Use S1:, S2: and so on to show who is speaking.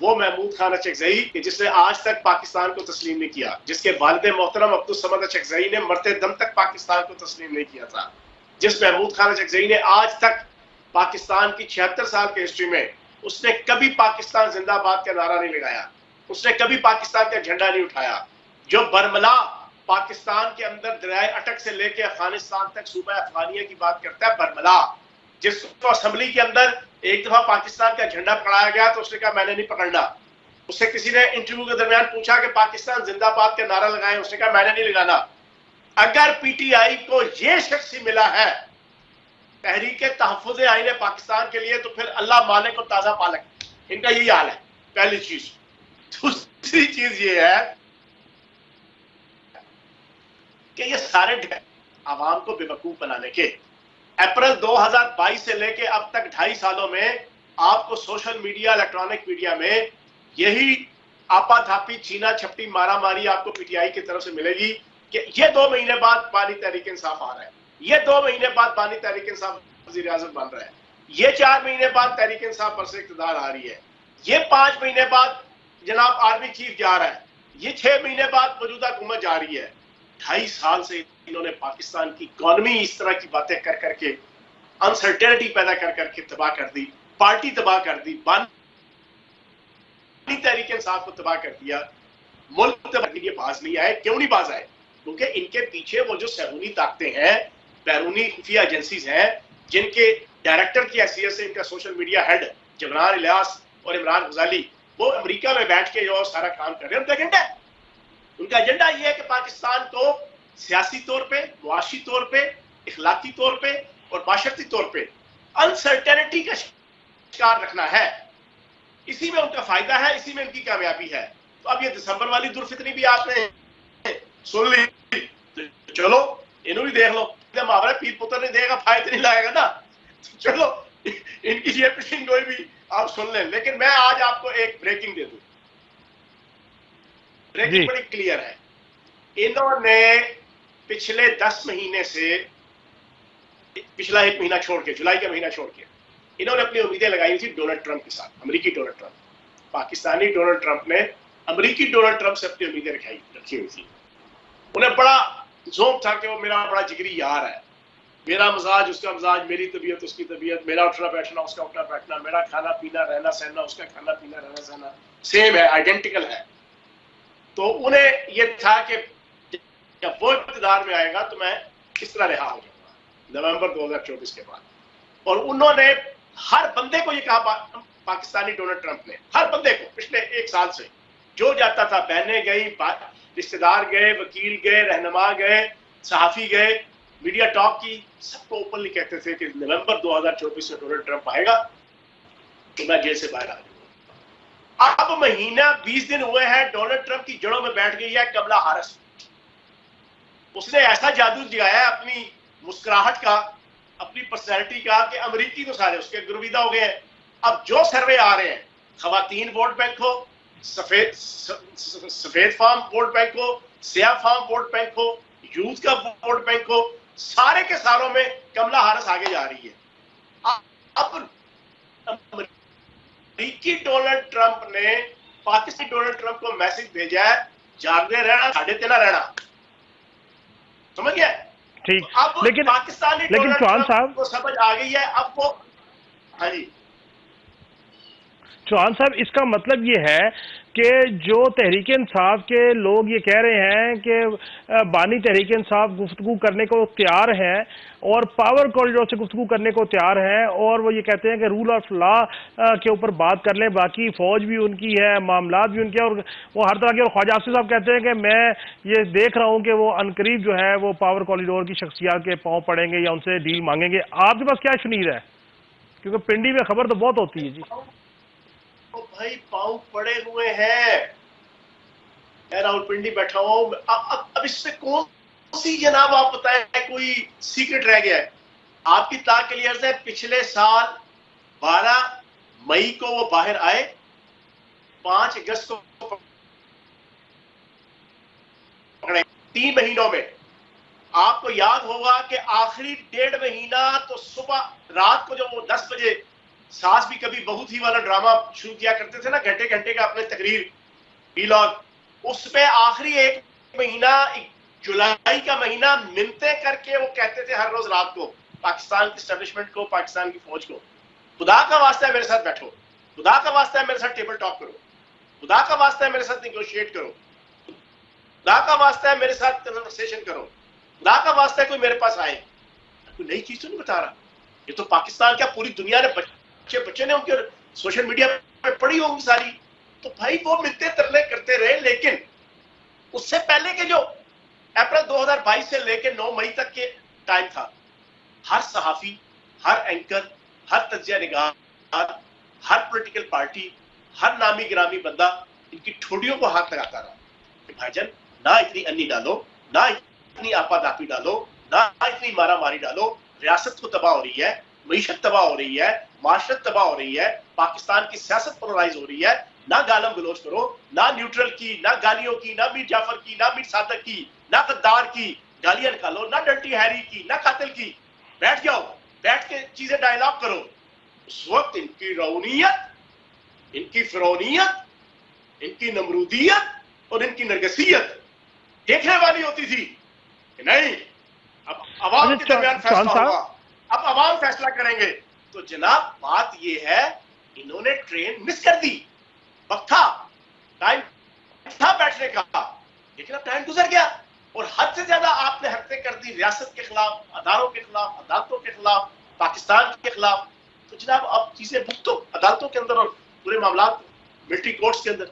S1: وہ محمود خان اچکزئی، کہ جس نے آج تک پاکستان کو تسلیم نہیں کیا، جس کے والد محترم عبدالسمد اچکزئی نے مرتے دم تک پاکستان کو تسلیم نہیں کیا تھا، جس محمود خان اچکزئی نے آج تک پاکستان کی چھہتر سال کے ہسٹری میں اس نے کبھی پاکستان زندہ باد کا نعرہ نہیں لگایا، اس نے کبھی پاکستان کا جھنڈا نہیں اٹھایا۔ جو برملا پاکستان کے اندر دریائے اٹک سے لے کے افغانستان تک صوبہ افغانیہ کی بات کرتا ہے، برملا، جس کو اسمبلی کے اندر ایک دفعہ پاکستان کا جھنڈا پکڑایا گیا تو اس نے کہا میں نے نہیں پکڑنا۔ اس سے کسی نے انٹرویو کے درمیان پوچھا کہ پاکستان زندہ باد کا نعرہ لگائے اس نے کہا میں نے نہیں لگانا۔ اگر پی ٹی آئی کو یہ شخص ہی ملا ہے، تحریک تحفظ آئین پاکستان کے لیے، تو پھر اللہ مالک اور تازہ پالک، ان کا یہی حال ہے۔ پہلی چیز۔ دوسری چیز یہ ہے کہ یہ سارے عوام کو بے وقوف بنانے کے اپریل دو ہزار بائیس سے لے کے اب تک ڈھائی سالوں میں آپ کو سوشل میڈیا، الیکٹرانک میڈیا میں یہی آپا تھاپی چینا چھپٹی مارا ماری آپ کو پی ٹی آئی کی طرف سے ملے گی کہ یہ دو مہینے بعد بانی تحریک انصاف آ رہا ہے۔ یہ دو مہینے بعد بانی تحریک انصاف وزیر اعظم بن رہا ہے۔ یہ چار مہینے بعد تحریک انصاف پر سے اقتدار آ رہی ہے۔ یہ پانچ مہینے بعد جناب آرمی چیف جا رہا ہے۔ یہ چھ مہینے بعد موجودہ حکومت جا رہی ہے۔ ڈھائی سال سے انہوں نے پاکستان کی اکانومی اس طرح کی باتیں کر کر کے انسرٹینٹی پیدا کر کر کے تباہ کر دی، پارٹی تباہ کر دی، بانی تحریک انصاف کو تباہ کر دیا، ملک تباہ کے لیے باز نہیں آئے، کیوں نہیں باز آئے؟ کیونکہ ان کے پیچھے وہ جو سہونی طاقتیں ہیں، بیرونی خفیہ ایجنسیز ہیں، جن کے ڈائریکٹر کی حیثیت سے ان کا social media head Jibran Ilyas اور عمران غزالی، وہ امریکہ میں بیٹھ کے جو سارا کام کر رہے ہیں۔ ان ان کا ایجنڈا یہ ہے کہ پاکستان کو سیاسی طور پہ، معاشی طور پہ، اخلاقی طور پہ اور معاشرتی طور پہ انسرٹینٹی کا شکار رکھنا ہے۔ اسی میں ان کا فائدہ ہے، اسی میں ان کی کامیابی ہے۔ تو اب یہ دسمبر والی درفتنی بھی آپ نے سن لی۔ چلو، انہوں بھی دیکھ لو۔ محاورہ پیر پتر نہیں دے گا فائدہ نہیں لائے گا نا۔ چلو، ان کی یہ پشن کوئی بھی آپ سن لیں۔ لیکن میں آج آپ کو ایک بریکنگ دے دوں۔ بریکنگ بڑی کلیئر ہے۔ انہوں نے پچھلے دس مہینے سے پچھلا ایک مہینہ چھوڑ کے جولائی کا مہینہ چھوڑ کے انہوں نے اپنی امیدیں لگائی تھی ڈونلڈ ٹرمپ کے ساتھ امریکی ڈونلڈ ٹرمپ۔ پاکستانی ڈونلڈ ٹرمپ نے امریکی ڈونلڈ ٹرمپ سے اپنی امیدیں رکھائی رکھی ہوئی تھی۔ انہیں بڑا زوم تھا کہ وہ میرا بڑا جگری یار ہے۔ میرا مزاج اس کا مزاج میری طبیعت اس کی طبیعت میرا اٹھنا بیٹھنا اس کا اٹھنا بیٹھنا میرا کھانا پینا رہنا سہنا اس کا کھانا پینا رہنا سہنا۔ سیم ہے آئیڈینٹیکل ہے۔ تو انہیں یہ تھا کہ جب وہ اقتدار میں آئے گا تو میں کس طرح رہا ہو جاؤں گا؟ نومبر دو ہزار چوبیس کے بعد۔ اور انہوں نے ہر بندے کو یہ کہا پاکستانی ڈونلڈ ٹرمپ نے، ہر بندے کو پچھلے ایک سال سے، جو جاتا تھا، بہنیں گئی رشتے دار گئے، وکیل گئے، رہنما گئے، صحافی گئے، میڈیا ٹاک کی سب کو اوپنلی کہتے تھے کہ نومبر دو ہزار چوبیس میں ڈونلڈ ٹرمپ آئے گا، تو میں جیل سے باہر آ جاؤں اب مہینہ بیس دن ہوئے ہیں، ڈونلڈ ٹرمپ کی جڑوں میں بیٹھ گئی ہے کملا ہارس اس نے ایسا جادو جگایا اپنی مسکراہٹ کا، اپنی پرسنالٹی کا کہ امریکی تو سارے اس کے گرویدہ ہو گئے ہیں۔ اب جو سروے آ رہے ہیں، خواتین ووٹ بینک ہو، سفید سفید فارم ووٹ بینک ہو، سیاہ فارم ووٹ بینک ہو، یوتھ کا ووٹ بینک ہو، سارے کے ساروں میں کملا ہارس آگے جا رہی ہے۔ اب امریکی ڈونلڈ ٹرمپ نے پاکستانی ڈونلڈ ٹرمپ کو میسج بھیجا ہے جاگتے رہنا ساڑھے تینا رہنا سمجھ گیا
S2: ٹھیک
S1: اب
S2: لیکن
S1: پاکستانی ڈونلڈ ٹرمپ کو سمجھ آ گئی ہے اب وہ ہاں جی
S2: چوہان صاحب، اس کا مطلب یہ ہے کہ جو تحریک انصاف کے لوگ یہ کہہ رہے ہیں کہ بانی تحریک انصاف گفتگو کرنے کو تیار ہیں اور پاور کوریڈور سے گفتگو کرنے کو تیار ہیں اور وہ یہ کہتے ہیں کہ رول آف لا کے اوپر بات کر لیں، باقی فوج بھی ان کی ہے، معاملات بھی ان کے اور وہ ہر طرح کے، اور خواجہ آصف صاحب کہتے ہیں کہ میں یہ دیکھ رہا ہوں کہ وہ انقریب جو ہے، وہ پاور کوریڈور کی شخصیات کے پاؤں پڑیں گے یا ان سے ڈیل مانگیں گے۔ آپ کے پاس کیا شنید ہے؟ کیونکہ پنڈی میں خبر تو بہت ہوتی ہے جی۔
S1: بھائی پاؤں پڑے ہوئے ہیں۔ میں راہل پنڈی بیٹھا ہوں۔ اب اب اب اس میں کون سی جناب آپ بتائیں کوئی سیکرٹ رہ گیا ہے؟ آپ کی طاق کے لیے عرض ہے۔ پچھلے سال بارہ مئی کو وہ باہر آئے۔ پانچ اگست کو پکڑے۔ تین مہینوں میں۔ آپ کو یاد ہوگا کہ آخری ڈیڑھ مہینہ تو صبح رات کو جب وہ دس بجے ساس بھی کبھی بہت ہی والا ڈرامہ شروع کیا کرتے تھے نا، گھنٹے گھنٹے کا اپنے تقریر ویلاگ اس میں آخری ایک مہینہ جولائی کا مہینہ منتے کر کے وہ کہتے تھے ہر روز رات کو، پاکستان کی اسٹیبلشمنٹ کو، پاکستان کی فوج کو، خدا کا واسطہ ہے میرے ساتھ بیٹھو، خدا کا واسطہ ہے میرے ساتھ ٹیبل ٹاک کرو، خدا کا واسطہ ہے میرے ساتھ نیگوشیٹ کرو، خدا کا واسطہ ہے میرے ساتھ کنورسیشن کرو، خدا کا واسطہ ہے کوئی میرے پاس آئے۔ کوئی نئی چیز تو نہیں بتا رہا؟ یہ تو پاکستان کیا پوری دنیا نے بچ بچے بچے نے ان کے سوشل میڈیا پہ پڑھی ہوں گی ساری۔ تو بھائی وہ ملتے ترلے کرتے رہے، لیکن اس سے پہلے کے جو اپریل دو ہزار بائیس سے لے کے نو مئی تک کے ٹائم تھا، ہر صحافی، ہر اینکر، ہر تجزیہ نگاہ ہر پولیٹیکل پارٹی ہر نامی گرامی بندہ ان کی ٹھوڑیوں کو ہاتھ لگاتا رہا۔ کہ بھائی جان، نہ اتنی انی ڈالو، نہ اتنی آپا داپی ڈالو، نہ اتنی مارا ماری ڈالو، ریاست کو تباہ ہو رہی ہے معیشت تباہ ہو رہی ہے معاشرت تباہ ہو رہی ہے پاکستان کی سیاست پولرائز ہو رہی ہے نہ گالم گلوچ کرو نہ نیوٹرل کی نہ گالیوں کی نہ میر جعفر کی نہ میر صادق کی نہ غدار کی گالیاں نکالو نہ ڈنٹی ہیری کی نہ قاتل کی۔ بیٹھ جاؤ بیٹھ کے چیزیں ڈائلاگ کرو۔ اس وقت ان کی رونیت ان کی فرونیت ان کی نمرودیت اور ان کی نرگسیت دیکھنے والی ہوتی تھی کہ نہیں اب عوام کے درمیان فیصلہ ہوگا۔ اب عوام فیصلہ کریں گے۔ تو جناب، بات یہ ہے، انہوں نے ٹرین مس کر دی۔ وقت تھا۔ ٹائم تھا بیٹھنے کا۔ لیکن اب ٹائم گزر گیا۔ اور حد سے زیادہ آپ نے حرکتیں کر دی ریاست کے خلاف، اداروں کے خلاف، عدالتوں کے خلاف، پاکستان کے خلاف۔ تو جناب، اب چیزیں بک تو عدالتوں کے اندر اور پورے معاملات ملٹری کورٹس کے اندر۔